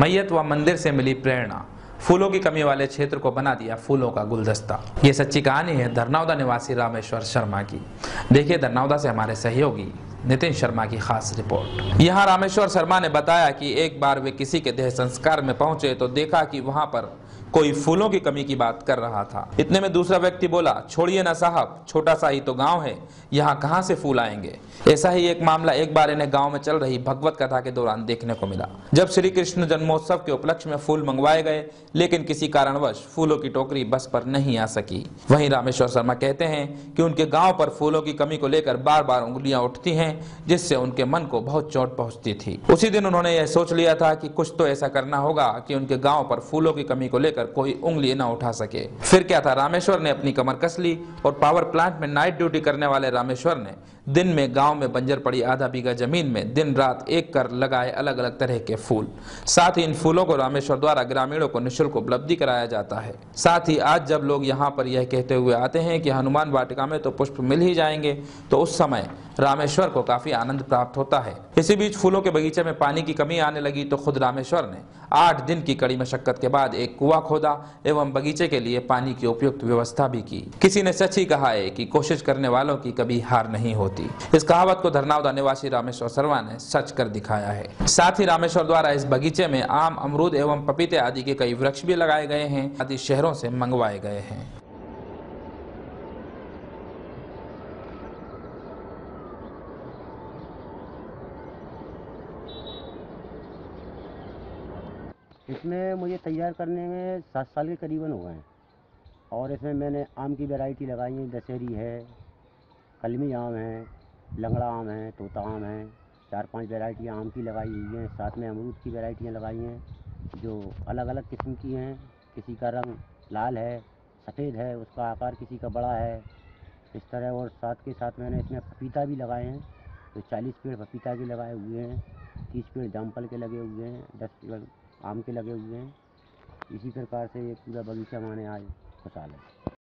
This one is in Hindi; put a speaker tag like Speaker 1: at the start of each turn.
Speaker 1: तबीयत व मंदिर से मिली प्रेरणा। फूलों की कमी वाले क्षेत्र को बना दिया फूलों का गुलदस्ता। ये सच्ची कहानी है धरनावदा निवासी रामेश्वर शर्मा की। देखिए धरनावदा से हमारे सहयोगी नितिन शर्मा की खास रिपोर्ट। यहाँ रामेश्वर शर्मा ने बताया कि एक बार वे किसी के देह संस्कार में पहुँचे तो देखा कि वहाँ पर कोई फूलों की कमी की बात कर रहा था। इतने में दूसरा व्यक्ति बोला, छोड़िए ना साहब, छोटा सा ही तो गाँव है, यहाँ कहाँ से फूल आएँगे? ऐसा ही एक मामला एक बार इन्हें गाँव में चल रही भगवत कथा के दौरान देखने को मिला। जब श्री कृष्ण जन्मोत्सव के उपलक्ष्य में फूल मंगवाए गए, लेकिन किसी कारणवश फूलों की टोकरी बस पर नहीं आ सकी। वहीं रामेश्वर शर्मा कहते हैं कि उनके गाँव पर फूलों की कमी को लेकर बार बार उंगलियाँ उठती हैं, जिससे उनके मन को बहुत चोट पहुँचती थी। उसी दिन उन्होंने यह सोच लिया था कि कुछ तो ऐसा करना होगा कि उनके गाँव पर फूलों की कमी को लेकर कोई उंगली न उठा सके। फिर क्या था? रामेश्वर ने अपनी कमर कस ली और पावर प्लांट में नाइट ड्यूटी करने वाले रामेश्वर ने दिन में गाँव में बंजर पड़ी आधा बीघा ज़मीन में दिन रात एक कर लगाए अलग अलग तरह के फूल। साथ ही इन फूलों को रामेश्वर द्वारा ग्रामीणों को निःशुल्क उपलब्धि कराया जाता है। साथ ही आज जब लोग यहाँ पर यह कहते हुए आते हैं कि हनुमान वाटिका में तो पुष्प मिल ही जाएँगे तो उस समय रामेश्वर को काफ़ी आनंद प्राप्त होता है। इसी बीच फूलों के बगीचे में पानी की कमी आने लगी तो खुद रामेश्वर ने आठ दिन की कड़ी मशक्कत के बाद एक कुआ खोदा एवं बगीचे के लिए पानी की उपयुक्त व्यवस्था भी की। किसी ने सच ही कहा है कि कोशिश करने वालों की कभी हार नहीं होती। इस कहावत को धरनावदा निवासी रामेश्वर शर्मा ने सच कर दिखाया है। साथ ही रामेश्वर द्वारा इस बगीचे में आम, अमरूद एवं पपीते आदि के कई वृक्ष भी लगाए गए हैं, आदि शहरों से मंगवाए गए हैं।
Speaker 2: इसमें मुझे तैयार करने में सात साल के करीबन हो गए हैं। और इसमें मैंने आम की वैरायटी लगाई है, दशहरी है, कलमी आम है, लंगड़ा आम है, तोता आम है, चार पाँच वैरायटियाँ आम की लगाई हुई हैं। साथ में अमरूद की वैरायटियाँ लगाई हैं, जो अलग अलग किस्म की हैं। किसी का रंग लाल है, सफ़ेद है, उसका आकार किसी का बड़ा है। इस तरह और साथ के साथ मैंने इसमें पपीता भी लगाए हैं तो चालीस पेड़ पपीता के लगाए हुए हैं, तीस पेड़ जामफल के लगे हुए हैं, दस पेड़ आम के लगे हुए हैं। इसी प्रकार से ये पूरा बगीचा माने आज खुशहाल है।